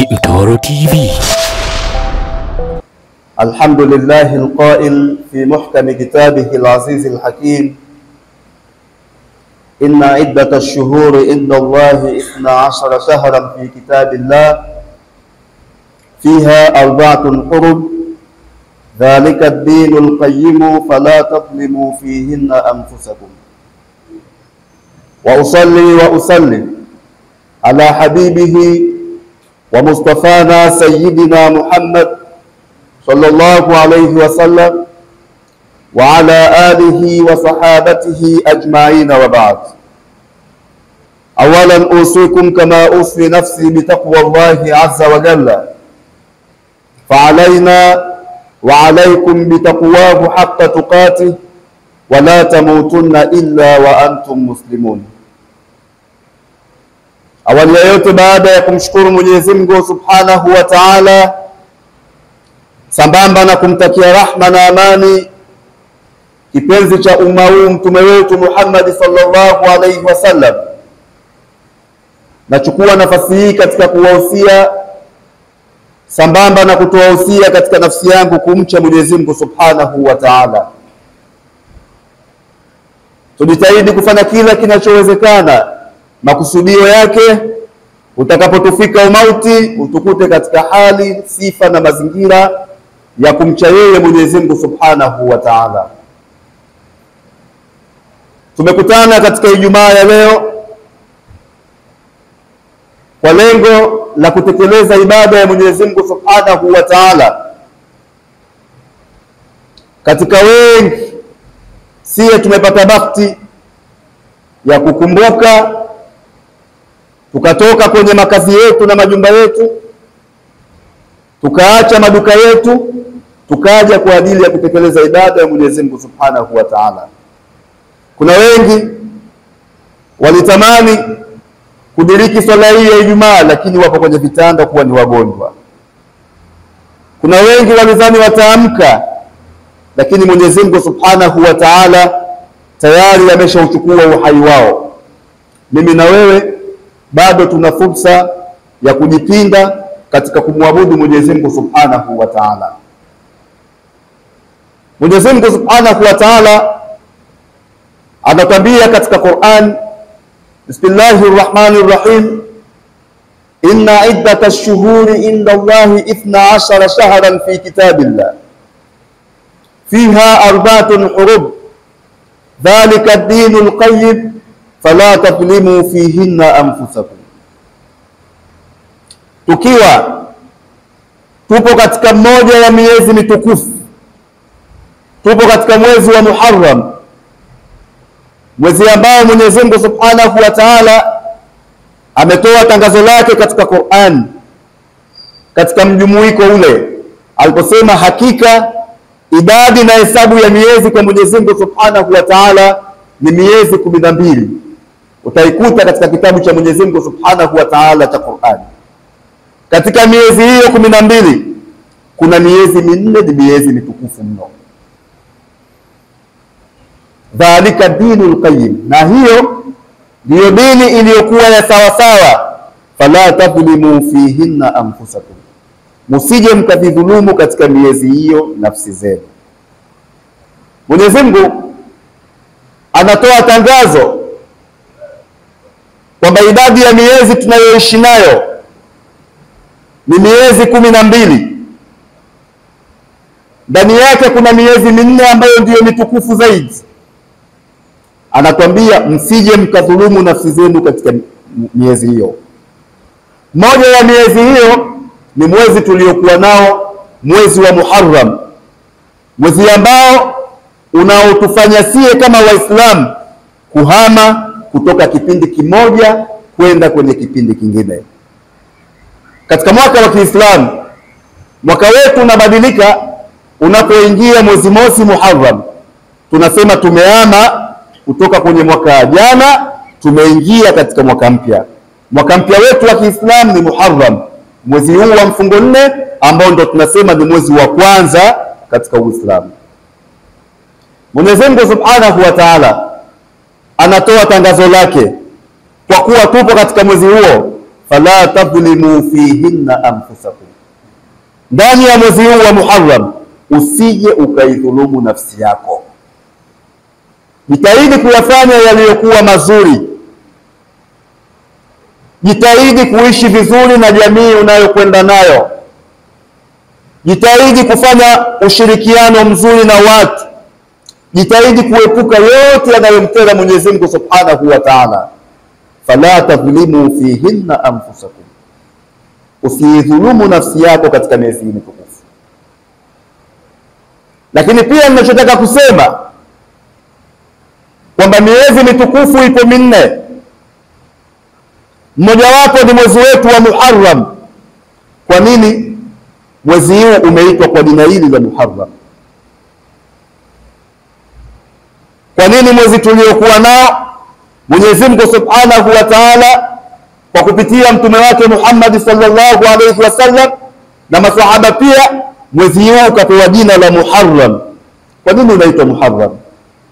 ni Mtoro TV. الحمد لله القائل في محكم كتابه العزيز الحكيم. إن عدة الشهور عند الله إثنا عشر شهرا في كتاب الله. فيها أربعة حرم. ذلك الدين القيم فلا تظلموا فيهن أنفسكم. وأصلي وأسلم على حبيبه ومصطفانا سيدنا محمد صلى الله عليه وسلم وعلى آله وصحابته أجمعين وبعد. أولا أوصيكم كما أوصي نفسي بتقوى الله عز وجل. فعلينا وعليكم بتقواه حق تقاته ولا تموتن إلا وأنتم مسلمون. Awali ya yote, baada ya kumshukuru Mwenyezi Mungu Subhanahu wa Ta'ala, sambamba na kumtakia rahma na amani kipenzi cha umma huu mtume wetu Muhammad sallallahu alaihi wasallam, nachukua nafasi hii katika kuwahusia sambamba na kutowahusia katika nafsi yangu kumcha Mwenyezi Mungu Subhanahu wa Ta'ala. Tujitahidi kufanya kila kinachowezekana makusudio yake utakapotufika umauti utukute katika hali, sifa na mazingira ya kumcha yeye Mwenyezi Mungu Subhanahu wa Ta'ala. Tumekutana katika Ijumaa ya leo kwa lengo la kutekeleza ibada ya Mwenyezi Mungu Subhanahu wa Ta'ala. Katika wengi siye tumepata bahati ya kukumbuka tukatoka kwenye makazi yetu na majumba yetu tukaacha maduka yetu tukaja kwa ajili ya kutekeleza ibada ya Mwenyezi Mungu Subhanahu wa Ta'ala. Kuna wengi walitamani kudiriki swala hii ya Ijumaa, lakini wapo kwenye vitanda kuwa ni wagonjwa. Kuna wengi walidhani wataamka, lakini Mwenyezi Mungu Subhanahu wa Ta'ala tayari ameshauchukua uhai wao. Mimi na wewe bado tuna fursa ya kujipinda katika kumwabudu Mwenyezi Mungu Subhanahu wa Ta'ala. Mwenyezi Mungu Subhanahu wa Ta'ala anatwambia katika Qur'an, Bismillahir Rahmanir Rahim, inna iddata ash-shuhuri inda Allahi ithna ashara shahran fi kitabillah. Fiha arba'atun hurub. Dhalika ad-dinul qayyim fala taklimu fihinna anfusakum. Tukiwa tupo katika mmoja ya miezi mitukufu, tupo katika mwezi wa Muharram, mwezi ambao Mwenyezi Mungu Subhanahu wa Ta'ala ametoa tangazo lake katika Qur'an, katika mjumuiko ule aliposema, hakika idadi na hesabu ya miezi kwa Mwenyezi Mungu Subhanahu wa Ta'ala ni miezi kumi na mbili. Utaikuta katika kitabu cha Mwenyezi Mungu Subhanahu wa Ta'ala cha Qur'an. Katika miezi hiyo kumi na mbili kuna miezi minne ni miezi mitukufu mno. Dhalika dinu qayyim, na hiyo ndiyo dini iliyokuwa ya sawasawa. Fala tadhlimu fihinna anfusakum, musije mkadhulumu katika miezi hiyo nafsi zenu. Mwenyezi Mungu anatoa tangazo kwamba idadi ya miezi tunayoishi nayo ni miezi kumi na mbili. Ndani yake kuna miezi minne ambayo ndiyo mitukufu zaidi. anakwambia msije mkadhulumu nafsi zenu katika miezi hiyo. Moja ya miezi hiyo ni mwezi tuliokuwa nao, mwezi wa Muharram, mwezi ambao unaotufanya sie kama Waislamu kuhama kutoka kipindi kimoja kwenda kwenye kipindi kingine. Katika mwaka wa Kiislamu, mwaka wetu unabadilika unapoingia mwezi mosi Muharram, tunasema tumeama kutoka kwenye mwaka jana, tumeingia katika mwaka mpya. Mwaka mpya wetu wa Kiislamu ni Muharram, mwezi huu wa mfungo nne ambao ndo tunasema ni mwezi wa kwanza katika Uislamu. Mwenyezi Mungu Subhanahu wa Ta'ala anatoa tangazo lake. Kwa kuwa tupo katika mwezi huo, fala tadhlimu fihinna anfusakum, ndani ya mwezi huu wa Muharram usije ukaidhulumu nafsi yako. Jitahidi kuyafanya yaliyokuwa mazuri, jitahidi kuishi vizuri na jamii unayokwenda nayo, jitahidi kufanya ushirikiano mzuri na watu, jitahidi kuepuka yote yanayomkera Mwenyezi Mungu Subhanahu wa Ta'ala. Fala tadhlimu fihinna anfusakum, usiidhulumu nafsi yako katika miezi hii mitukufu. Lakini pia ninachotaka kusema kwamba miezi mitukufu ipo minne, mmojawapo ni mwezi wetu wa Muharram. Kwa nini mwezi huu umeitwa kwa jina hili la Muharram? Kwa nini mwezi tuliokuwa nao Mwenyezi Mungu Subhanahu wa Ta'ala kwa kupitia mtume wake Muhammad sallallahu alayhi wasallam na masahaba pia, mwezi huu ukapewa jina la Muharram. Kwa nini unaitwa Muharram?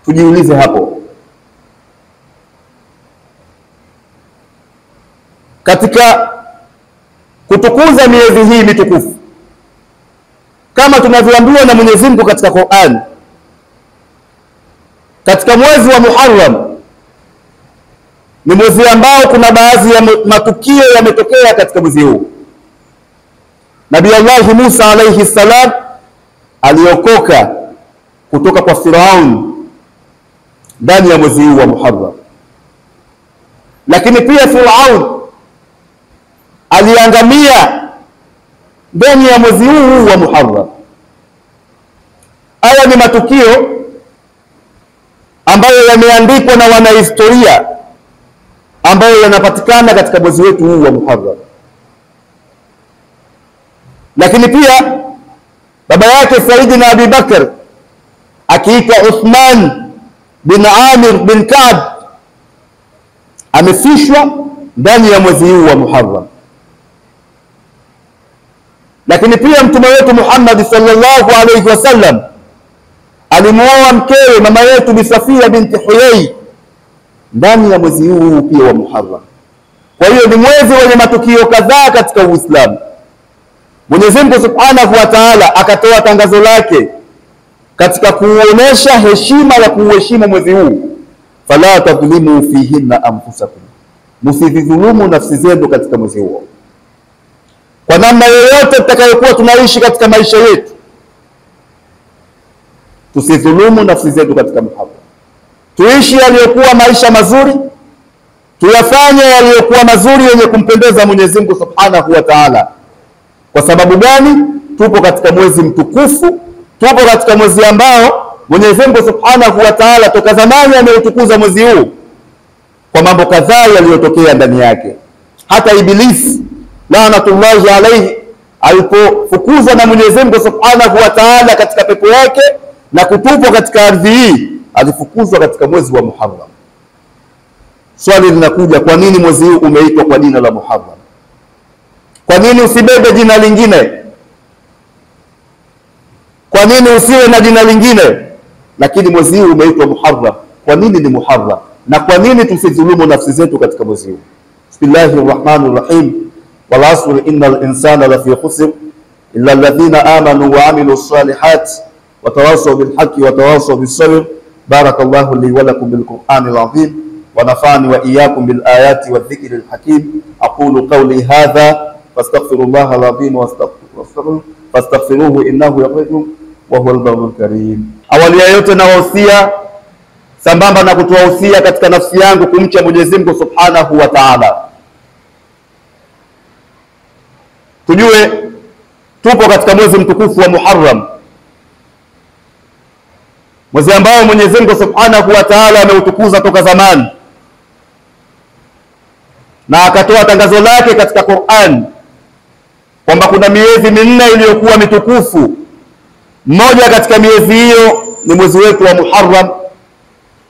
Tujiulize hapo. Katika kutukuza miezi hii mitukufu kama tunavyoambiwa na Mwenyezi Mungu katika Qur'an, katika mwezi wa Muharram ni mwezi ambao kuna baadhi ya matukio yametokea katika mwezi huu. Nabii Allahi Musa alayhi salam aliokoka kutoka kwa Firaun ndani ya mwezi huu wa Muharram, lakini pia Firaun aliangamia ndani ya mwezi huu wa Muharram. Haya ni matukio ambayo yameandikwa na wanahistoria ambayo yanapatikana katika mwezi wetu huu wa Muharram. Lakini pia baba yake Saidina Abi Bakr akiitwa Uthman bin Amir bin Ka'b amefishwa ndani ya mwezi huu wa Muharram. Lakini pia mtume wetu Muhammad sallallahu alayhi wasallam alimuoa mkewe mama yetu Bi Safia binti Huyai ndani ya mwezi huu pia wa Muharram. Kwa hiyo ni mwezi wenye matukio kadhaa katika Uislamu. Mwenyezi Mungu Subhanahu wa Ta'ala akatoa tangazo lake katika kuonesha heshima ya kuuheshimu mwezi huu, fala tadhlimu fihinna anfusakum, msidhulumu nafsi zenu katika mwezi huo. Kwa namna yoyote tutakayokuwa tunaishi katika maisha yetu, tusidhulumu nafsi zetu katika mahaba, tuishi yaliyokuwa maisha mazuri, tuyafanye yaliyokuwa mazuri yenye kumpendeza Mwenyezi Mungu Subhanahu wa Ta'ala. Kwa sababu gani? Tupo katika mwezi mtukufu, tupo katika mwezi ambao Mwenyezi Mungu Subhanahu wa Ta'ala toka zamani ameutukuza mwezi huu kwa mambo kadhaa yaliyotokea ndani yake. Hata Ibilisi laanatullahi alaihi alipofukuzwa na Mwenyezi Mungu Subhanahu wa Ta'ala katika pepo yake na kutupwa katika ardhi hii alifukuzwa katika mwezi wa Muharram. Swali linakuja, kwa nini mwezi huu umeitwa kwa jina la Muharram? Kwa nini usibebe jina lingine? Kwa nini usiwe na jina lingine? Lakini mwezi huu umeitwa Muharram. Kwa nini ni Muharram? Na kwa nini tusidhulumu nafsi zetu katika mwezi huu? Bismillahir Rahmanir Rahim. Wal asr innal insana lafi khusr illa alladhina amanu wa amilus salihati watawasau bilhaqi watawasau bisabr. Barakallahu li wa bilqurani alazim wa nafani bilayati wadhikri alhakim aqulu qawli hadha fastaghfirullaha alazim fastaghfiruhu innahu yaghfiru wa huwal ghafurur. Awali ya yote nawahusia sambamba na kutuwahusia katika nafsi yangu kumcha Mwenyezi Mungu Subhanahu wa Ta'ala. Tujue tupo katika mwezi mtukufu wa Muharram mwezi ambao Mwenyezi Mungu Subhanahu wa Ta'ala ameutukuza toka zamani na akatoa tangazo lake katika Qur'an kwamba kuna miezi minne iliyokuwa mitukufu. Mmoja katika miezi hiyo ni mwezi wetu wa Muharram,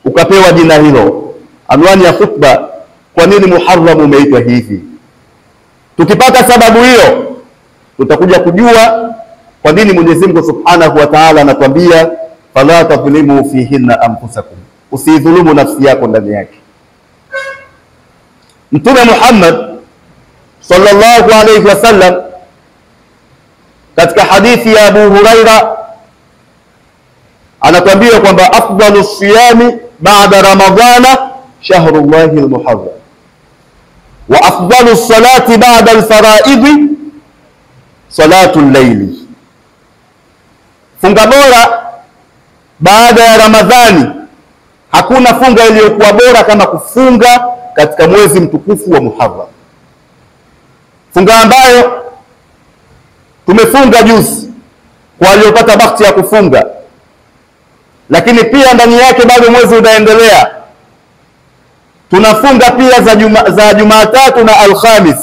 ukapewa jina hilo. Anwani ya khutba, kwa nini Muharram umeitwa hivi? Tukipata sababu hiyo, tutakuja kujua kwa nini Mwenyezi Mungu Subhanahu wa Ta'ala anatuambia fala tadhlimu fihinna anfusakum, usidhulumu nafsi yako ndani yake. Mtume Muhammad sallallahu alayhi wasallam katika hadithi ya Abu Huraira anatuambia kwamba afdalu siyami ba'da ramadhana shahrullahi almuharram wa afdalu salati ba'da alfaraidi salatu llaili, funga bora baada ya Ramadhani. Hakuna funga iliyokuwa bora kama kufunga katika mwezi mtukufu wa Muharram, funga ambayo tumefunga juzi kwa waliopata bahati ya kufunga, lakini pia ndani yake bado mwezi unaendelea. Tunafunga pia za juma, za Jumatatu na Alhamis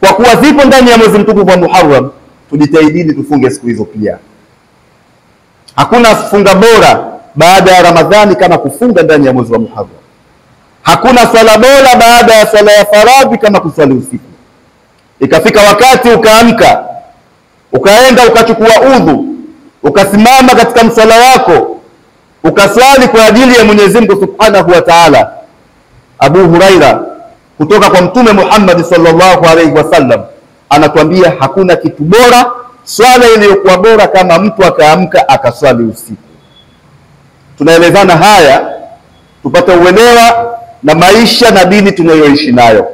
kwa kuwa zipo ndani ya mwezi mtukufu wa Muharram, tujitahidini tufunge siku hizo pia. Hakuna funga bora baada ya Ramadhani kama kufunga ndani ya mwezi wa Muharram. Hakuna swala bora baada ya swala ya faradhi kama kuswali usiku. Ikafika wakati ukaamka ukaenda ukachukua udhu ukasimama katika msala wako ukaswali kwa ajili ya Mwenyezi Mungu Subhanahu wa Ta'ala. Abu Huraira kutoka kwa Mtume Muhammad sallallahu alaihi wasallam anatuambia hakuna kitu bora, swala iliyokuwa bora kama mtu akaamka akaswali usiku. Tunaelezana haya tupate uelewa na maisha na dini tunayoishi nayo.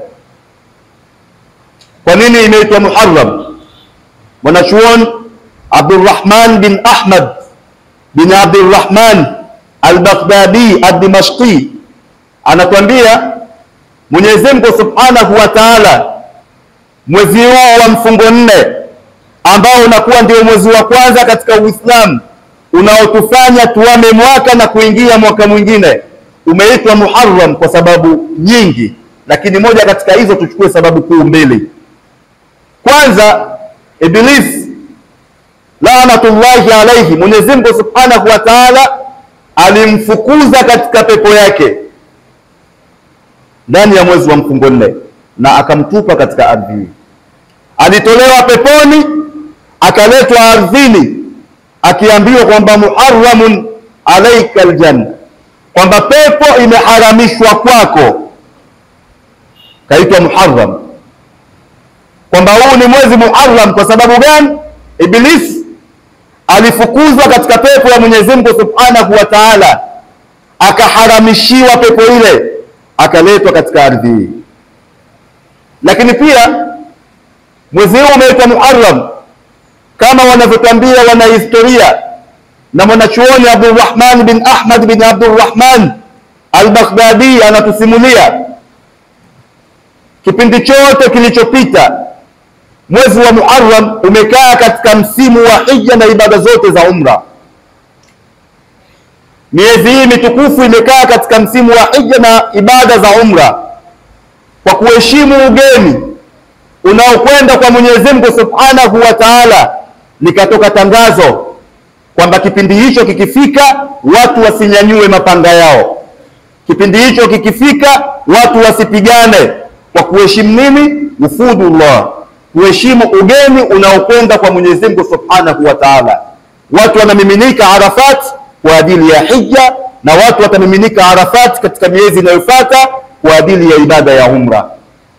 Kwa nini imeitwa Muharram? Mwanachuoni Abdurrahman bin Ahmad bin Abdurrahman al-Baghdadi ad-Dimashqi anatuambia Mwenyezi Mungu Subhanahu wa Ta'ala, mwezi huo wa mfungo nne ambao unakuwa ndio mwezi wa kwanza katika Uislamu unaotufanya tuame mwaka na kuingia mwaka mwingine, umeitwa Muharram kwa sababu nyingi, lakini moja katika hizo tuchukue sababu kuu mbili. Kwanza, Iblis laanatullahi alaihi, Mwenyezi Mungu Subhanahu wa Ta'ala alimfukuza katika pepo yake ndani ya mwezi wa mfungo nne na akamtupa katika ardhi. Alitolewa peponi akaletwa ardhini, akiambiwa kwamba muharramun alaika aljanna, kwamba pepo imeharamishwa kwako, kaitwa Muharram, kwamba huu ni mwezi Muharram. Kwa sababu gani? Iblis alifukuzwa katika pepo ya Mwenyezi Mungu Subhanahu wa Ta'ala, akaharamishiwa pepo ile akaletwa katika ardhi hii. Lakini pia mwezi huu umeitwa Muharram kama wanavyotambia wanahistoria na mwanachuoni Abdurrahman bin Ahmad bin Abdurrahman al-Baghdadi anatusimulia kipindi chote kilichopita mwezi wa Muharram umekaa katika msimu wa hija na ibada zote za umra. Miezi hii mitukufu imekaa katika msimu wa hija na ibada za umra kwa kuheshimu ugeni unaokwenda kwa Mwenyezi Mungu Subhanahu wa Ta'ala. Likatoka tangazo kwamba kipindi hicho kikifika, watu wasinyanyue mapanga yao. Kipindi hicho kikifika, watu wasipigane kwa kuheshimu nini? Wufudullah, kuheshimu ugeni unaokwenda kwa Mwenyezi Mungu Subhanahu wa Ta'ala. Watu wanamiminika Arafat kwa ajili ya hija na watu watamiminika Arafat katika miezi inayofuata kwa ajili ya ibada ya umra.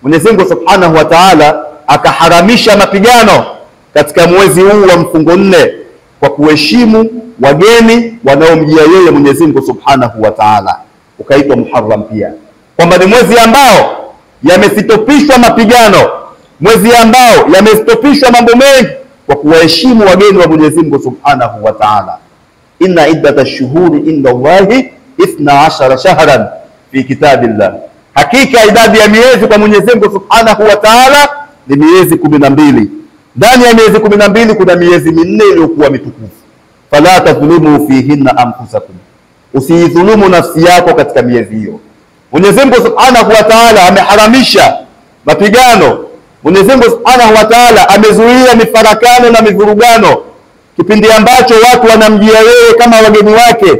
Mwenyezi Mungu Subhanahu wa Ta'ala akaharamisha mapigano katika mwezi huu wa mfungo nne kwa kuheshimu wageni wanaomjia yeye Mwenyezi Mungu Subhanahu wa Ta'ala, ukaitwa Muharram pia, kwamba ni mwezi ambao yamesitopishwa mapigano, mwezi ambao yamesitopishwa mambo mengi kwa kuwaheshimu wageni wa Mwenyezi Mungu Subhanahu wa Ta'ala. Inna iddata shuhuri inda Allahi ithna ashara shahran fi kitabillah, hakika idadi ya miezi kwa Mwenyezi Mungu Subhanahu wa Ta'ala ni miezi kumi na mbili. Ndani ya miezi kumi na mbili kuna miezi minne iliyokuwa mitukufu. Fala tadhulumu fihinna anfusakum, usiidhulumu nafsi yako katika miezi hiyo. Mwenyezi Mungu Subhanahu wa Ta'ala ameharamisha mapigano. Mwenyezi Mungu Subhanahu wa Ta'ala amezuia mifarakano na mivurugano kipindi ambacho watu wanamjia yeye kama wageni wake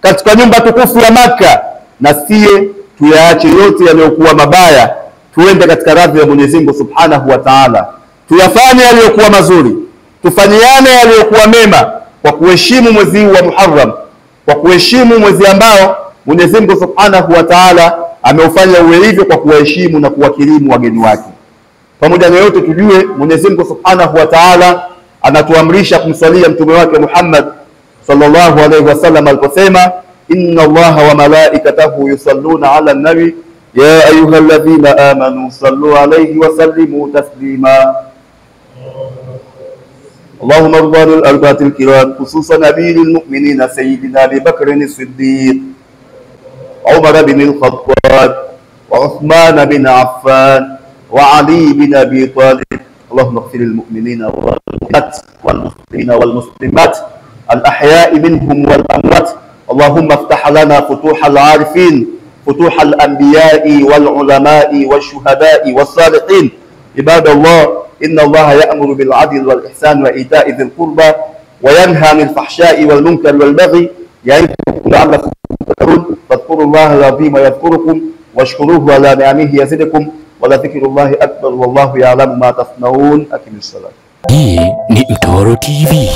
katika nyumba tukufu ya Makka, na siye tuyaache yote yaliyokuwa mabaya, tuende katika radhi ya Mwenyezi Mungu Subhanahu wa Ta'ala, tuyafanye yaliyokuwa mazuri, tufanyiane yaliyokuwa mema kwa kuheshimu mwezi huu wa Muharram, kwa kuheshimu mwezi ambao Mwenyezi Mungu Subhanahu wa Ta'ala ameufanya uwe hivyo kwa kuwaheshimu na kuwakirimu wageni wake. Pamoja na yote, tujue Mwenyezi Mungu Subhanahu wa Ta'ala anatuamrisha kumswalia mtume wake Muhammad sallallahu alaihi wasallam aliposema, inna Allaha wa malaikatahu yusalluna ala nabi ya ayuha alladhina amanu sallu alayhi wa sallimu taslima اللهم ارضى الأربعة الكرام خصوصا أمير المؤمنين سيدنا أبي بكر الصديق عمر بن الخطاب وعثمان بن عفان وعلي بن أبي طالب. اللهم اغفر للمؤمنين والمؤمنات والمسلمين والمسلمات الأحياء منهم والأموات. اللهم افتح لنا فتوح العارفين فتوح الأنبياء والعلماء والشهداء والصالحين. عباد الله إن الله يأمر بالعدل والإحسان وإيتاء ذي القربى وينهى عن الفحشاء والمنكر والبغي يعظكم لعلكم تذكرون. فاذكروا الله العظيم يذكركم واشكروه على نعمه يزدكم ولذكر الله أكبر والله يعلم ما تصنعون. أكمل الصلاة. Hii ni Mtoro TV.